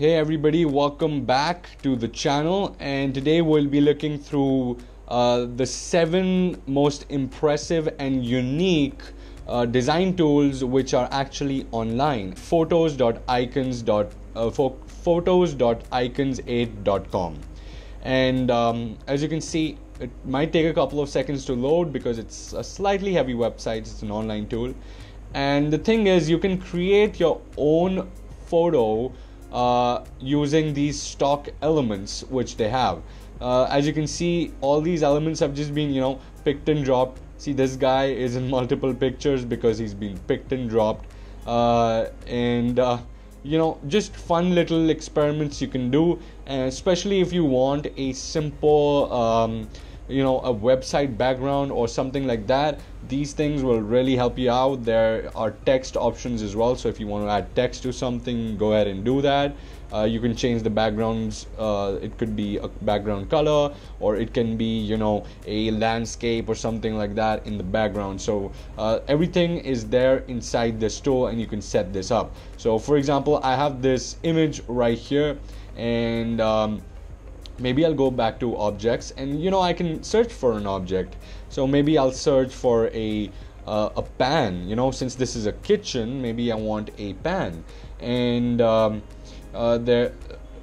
Hey everybody, welcome back to the channel and today we'll be looking through uh, the seven most impressive and unique uh, design tools which are actually online. Photos.icons. Uh, photos.icons8.com and um, as you can see it might take a couple of seconds to load because it's a slightly heavy website it's an online tool and the thing is you can create your own photo uh, using these stock elements which they have. Uh, as you can see all these elements have just been you know picked and dropped. See this guy is in multiple pictures because he's been picked and dropped. Uh, and uh, you know just fun little experiments you can do especially if you want a simple um, you know a website background or something like that these things will really help you out. There are text options as well so if you want to add text to something go ahead and do that. Uh, you can change the backgrounds uh, it could be a background color or it can be you know a landscape or something like that in the background. So uh, everything is there inside this tool and you can set this up. So for example I have this image right here and um, maybe I'll go back to objects and you know I can search for an object. So maybe I'll search for a uh, a pan you know since this is a kitchen maybe I want a pan. And um, uh, there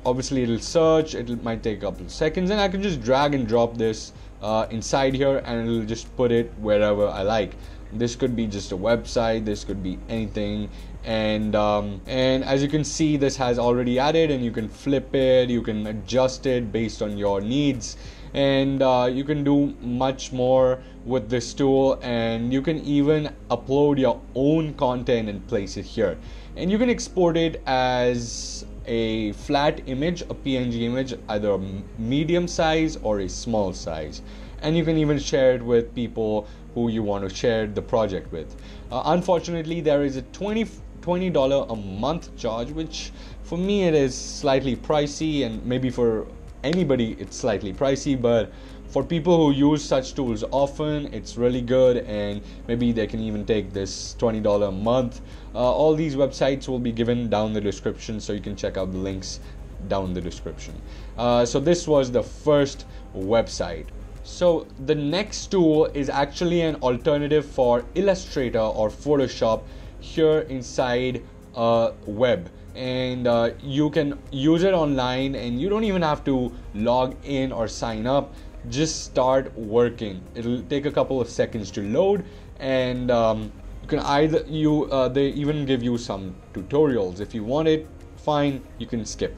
obviously it'll search it might take a couple seconds and I can just drag and drop this uh, inside here and it'll just put it wherever I like. This could be just a website this could be anything and um, and as you can see this has already added and you can flip it you can adjust it based on your needs. And uh, you can do much more with this tool and you can even upload your own content and place it here. And you can export it as a flat image a png image either a medium size or a small size. And you can even share it with people who you want to share the project with. Uh, unfortunately there is a 20 $20 a month charge, which for me it is slightly pricey, and maybe for anybody it's slightly pricey, but for people who use such tools often, it's really good, and maybe they can even take this $20 a month. Uh, all these websites will be given down the description, so you can check out the links down the description. Uh, so, this was the first website. So, the next tool is actually an alternative for Illustrator or Photoshop here inside a web. And uh, you can use it online and you don't even have to log in or sign up. Just start working. It'll take a couple of seconds to load and um, you can either you uh, they even give you some tutorials. If you want it fine you can skip.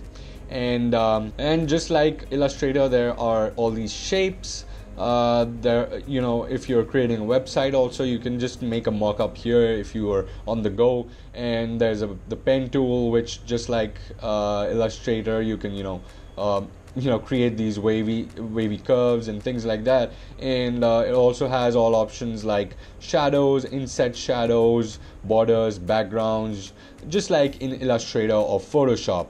And um, and just like illustrator there are all these shapes uh, there you know if you're creating a website also you can just make a mock-up here if you are on the go. And there's a the pen tool which just like uh, illustrator you can you know um, you know create these wavy wavy curves and things like that. And uh, it also has all options like shadows inset shadows borders backgrounds just like in illustrator or photoshop.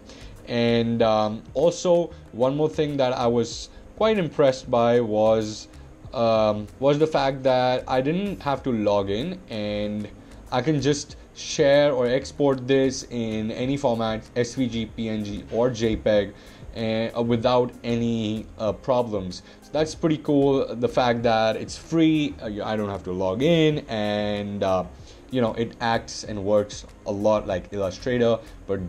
And um, also one more thing that i was quite impressed by was um, was the fact that I didn't have to log in and I can just share or export this in any format SVG, PNG, or JPEG and, uh, without any uh, problems. So that's pretty cool. The fact that it's free, uh, I don't have to log in, and uh, you know it acts and works a lot like Illustrator, but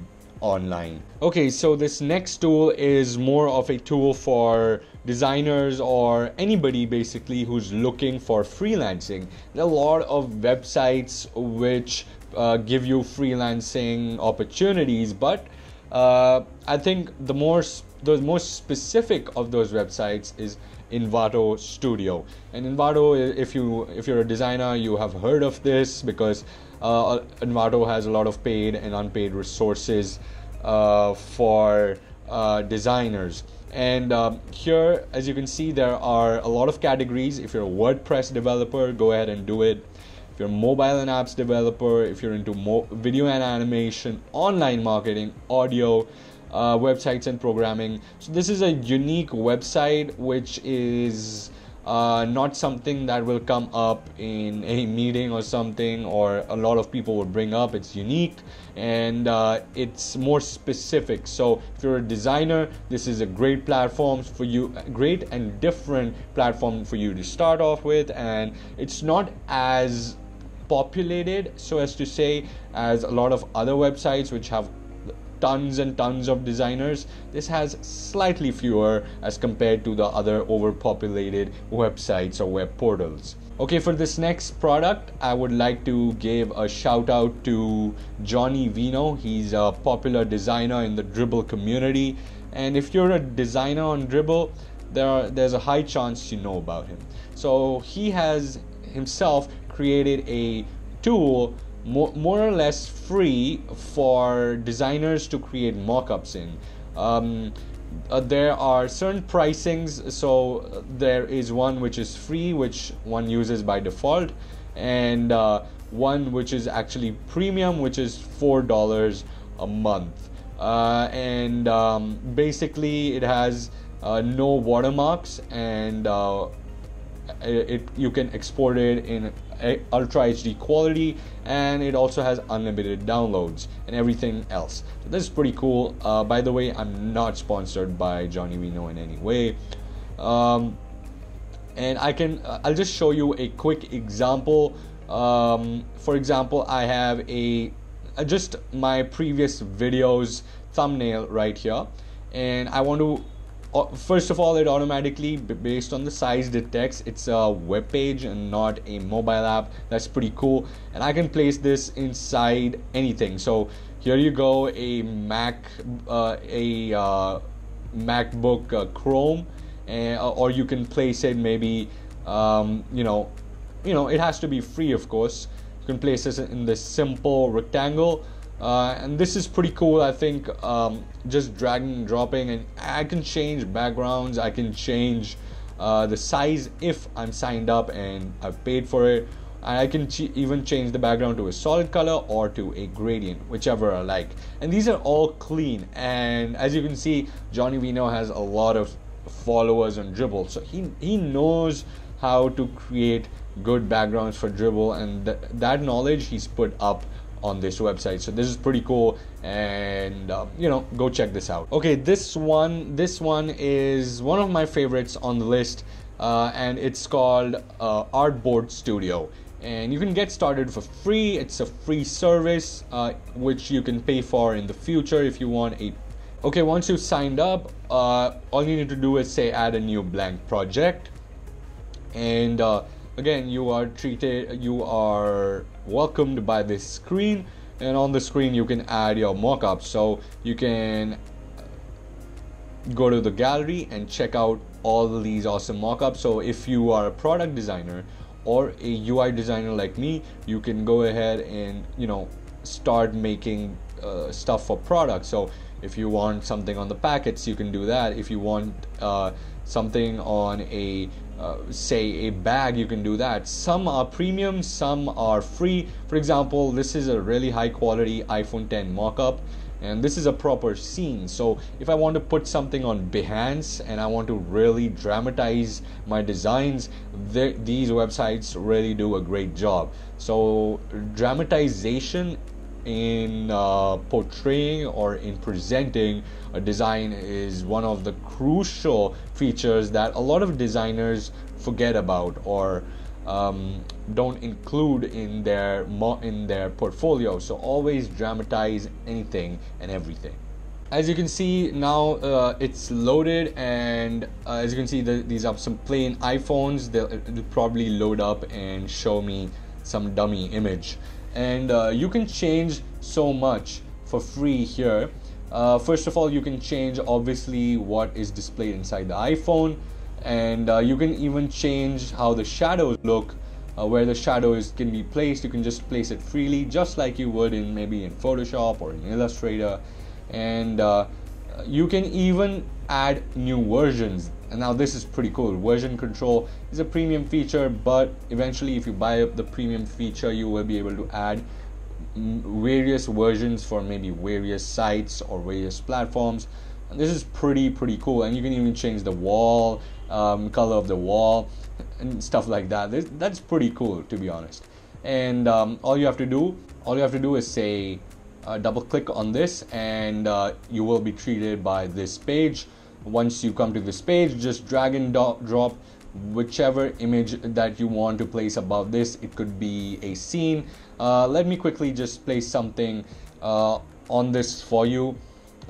online. Okay, so this next tool is more of a tool for designers or anybody basically who's looking for freelancing. There are a lot of websites which uh, give you freelancing opportunities, but uh, I think the more the most specific of those websites is Envato Studio. And Envato, if you if you're a designer, you have heard of this because uh, Envato has a lot of paid and unpaid resources uh, for uh, designers. And um, here, as you can see, there are a lot of categories. If you're a WordPress developer, go ahead and do it. If you're a mobile and apps developer, if you're into video and animation, online marketing, audio, uh, websites and programming. So this is a unique website which is uh, not something that will come up in a meeting or something or a lot of people would bring up it's unique and uh, it's more specific so if you're a designer this is a great platform for you great and different platform for you to start off with and it's not as populated so as to say as a lot of other websites which have tons and tons of designers. This has slightly fewer as compared to the other overpopulated websites or web portals. Okay, for this next product, I would like to give a shout out to Johnny Vino. He's a popular designer in the Dribbble community. And if you're a designer on Dribbble, there are, there's a high chance you know about him. So he has himself created a tool more, more or less free for designers to create mockups in. Um, uh, there are certain pricings, so there is one which is free, which one uses by default, and uh, one which is actually premium, which is four dollars a month. Uh, and um, basically, it has uh, no watermarks and uh, it, you can export it in ultra HD quality and it also has unlimited downloads and everything else. So this is pretty cool. Uh, by the way, I'm not sponsored by Johnny Vino in any way. Um, and I can uh, I'll just show you a quick example. Um, for example, I have a uh, just my previous videos thumbnail right here and I want to first of all it automatically based on the size detects it's a web page and not a mobile app. That's pretty cool. And i can place this inside anything. So here you go a mac uh, a uh, macbook uh, chrome. Uh, or you can place it maybe um, you know you know it has to be free of course. You can place this in this simple rectangle uh, and this is pretty cool I think um, just dragging and dropping and I can change backgrounds I can change uh, the size if I'm signed up and I've paid for it. And I can ch- even change the background to a solid color or to a gradient whichever I like. And these are all clean. And as you can see Johnny Vino has a lot of followers on Dribbble so he he knows how to create good backgrounds for Dribbble and th- that knowledge he's put up on this website. So this is pretty cool. And uh, you know go check this out. Okay this one this one is one of my favorites on the list uh, and it's called uh, artboard studio. And you can get started for free. It's a free service uh, which you can pay for in the future if you want a okay once you've signed up uh, all you need to do is say add a new blank project. And uh, again you are treated you are welcomed by this screen and on the screen you can add your mockup so you can go to the gallery and check out all these awesome mockups. So if you are a product designer or a UI designer like me you can go ahead and you know start making uh, stuff for products. So if you want something on the packets you can do that. If you want uh, something on a uh, say a bag you can do that. Some are premium some are free. For example this is a really high quality iphone 10 mockup and this is a proper scene. So if i want to put something on behance and i want to really dramatize my designs these websites really do a great job. So dramatization in uh, portraying or in presenting a design is one of the crucial features that a lot of designers forget about or um, don't include in their in their portfolio. So always dramatize anything and everything. As you can see now, uh, it's loaded, and uh, as you can see, the, these are some plain iPhones. They'll, they'll probably load up and show me some dummy image and uh, you can change so much for free here. Uh, first of all you can change obviously what is displayed inside the iphone. And uh, you can even change how the shadows look uh, where the shadows can be placed. You can just place it freely just like you would in maybe in photoshop or in illustrator. And uh, you can even add new versions and now this is pretty cool version control is a premium feature but eventually if you buy up the premium feature you will be able to add various versions for maybe various sites or various platforms and this is pretty pretty cool and you can even change the wall um, color of the wall and stuff like that. That's pretty cool, to be honest. And um, all you have to do, all you have to do is say, uh, double click on this, and uh, you will be treated by this page. Once you come to this page, just drag and drop whichever image that you want to place above this. It could be a scene. Uh, let me quickly just place something uh, on this for you.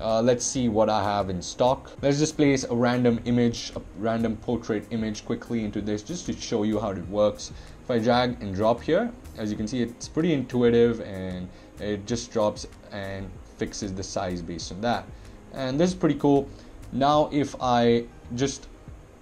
Uh, let's see what I have in stock. Let's just place a random image, a random portrait image quickly into this just to show you how it works. If I drag and drop here, as you can see, it's pretty intuitive and it just drops and fixes the size based on that. And this is pretty cool. Now, if I just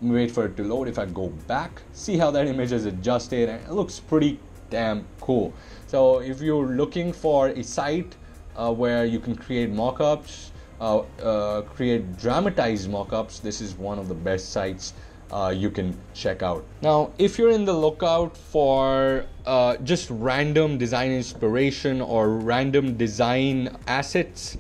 wait for it to load, if I go back, see how that image is adjusted and it looks pretty damn cool. So, if you're looking for a site uh, where you can create mockups, uh, uh, create dramatized mockups, this is one of the best sites uh, you can check out. Now, if you're in the lookout for uh, just random design inspiration or random design assets,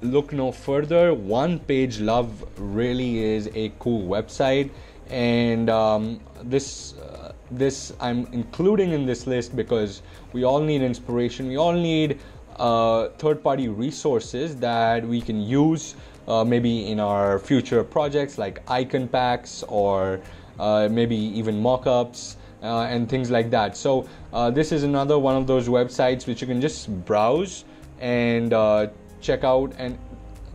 look no further. One Page Love really is a cool website, and um, this uh, this I'm including in this list because we all need inspiration. We all need uh, third-party resources that we can use uh, maybe in our future projects like icon packs or uh, maybe even mockups uh, and things like that. So uh, this is another one of those websites which you can just browse and check out. And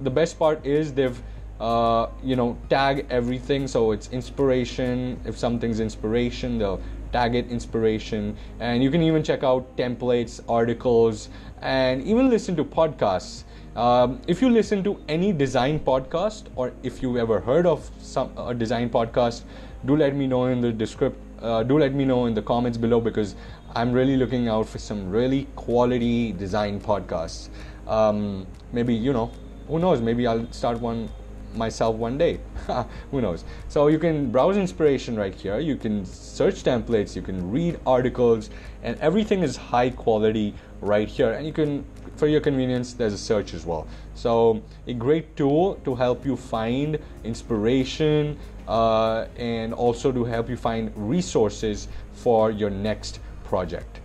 the best part is they've uh, you know tag everything so it's inspiration if something's inspiration they'll tag it inspiration and you can even check out templates articles and even listen to podcasts um, if you listen to any design podcast, or if you've ever heard of some a design podcast, do let me know in the descript. Uh, do let me know in the comments below because I'm really looking out for some really quality design podcasts. Um, maybe you know, who knows? Maybe I'll start one myself one day. who knows? So you can browse inspiration right here. You can search templates. You can read articles, and everything is high quality right here. And you can for your convenience, there's a search as well. So, a great tool to help you find inspiration uh, and also to help you find resources for your next project.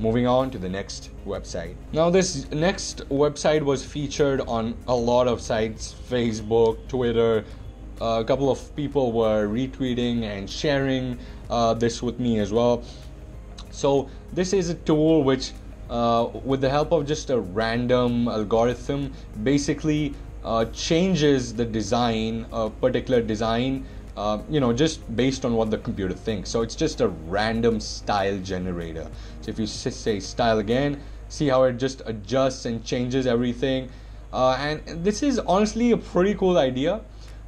Moving on to the next website. Now, this next website was featured on a lot of sites Facebook, Twitter. Uh, a couple of people were retweeting and sharing uh, this with me as well. So, this is a tool which uh, with the help of just a random algorithm, basically uh, changes the design, a particular design, uh, you know, just based on what the computer thinks. So it's just a random style generator. So if you say style again, see how it just adjusts and changes everything. Uh, and this is honestly a pretty cool idea.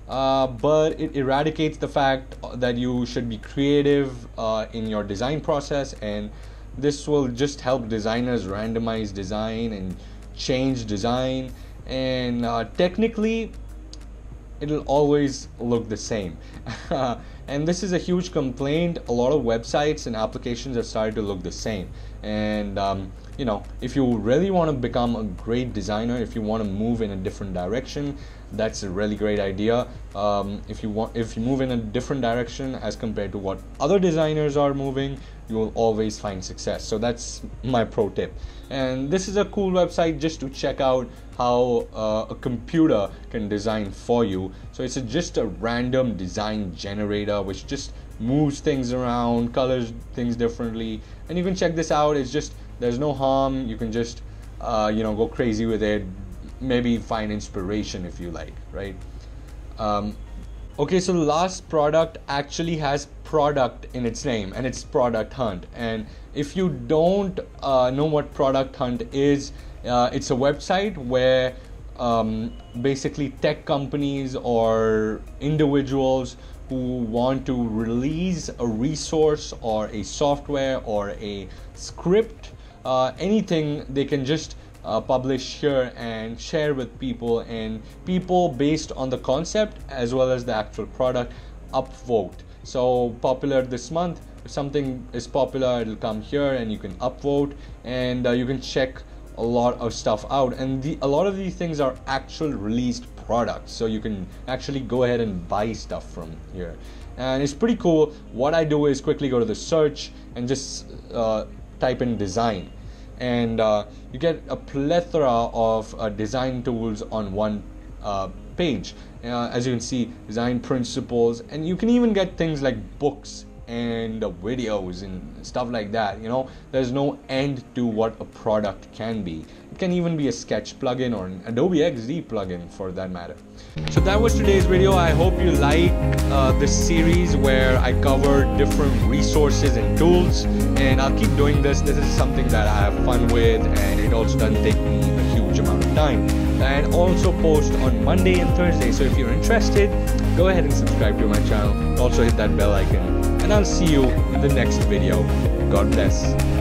Uh, but it eradicates the fact that you should be creative uh, in your design process and this will just help designers randomize design and change design and uh, technically it'll always look the same. And this is a huge complaint. A lot of websites and applications have started to look the same. And um, you know if you really want to become a great designer if you want to move in a different direction that's a really great idea. Um, if you want if you move in a different direction as compared to what other designers are moving you will always find success. So that's my pro tip and this is a cool website just to check out how uh, a computer can design for you. So it's a, just a random design generator which just moves things around colors things differently. And you can check this out. It's just there's no harm. You can just uh, you know go crazy with it. Maybe find inspiration if you like right? Um, okay so the last product actually has product in its name and it's product hunt. And if you don't uh, know what product hunt is uh, it's a website where um, basically tech companies or individuals who want to release a resource or a software or a script uh, anything they can just uh, publish here and share with people and people based on the concept as well as the actual product upvote. So popular this month if something is popular it'll come here and you can upvote and uh, you can check a lot of stuff out. And the, a lot of these things are actual released products so you can actually go ahead and buy stuff from here. And it's pretty cool. What i do is quickly go to the search and just uh, type in design and uh, you get a plethora of uh, design tools on one uh, page. Uh, as you can see design principles and you can even get things like books and videos and stuff like that you know? There's no end to what a product can be. It can even be a sketch plugin or an adobe xd plugin for that matter. So that was today's video. I hope you like uh, this series where i cover different resources and tools and i'll keep doing this. This is something that i have fun with and it also doesn't take me a huge amount of time. And also post on monday and thursday so if you're interested go ahead and subscribe to my channel. Also hit that bell icon and I'll see you in the next video. God bless.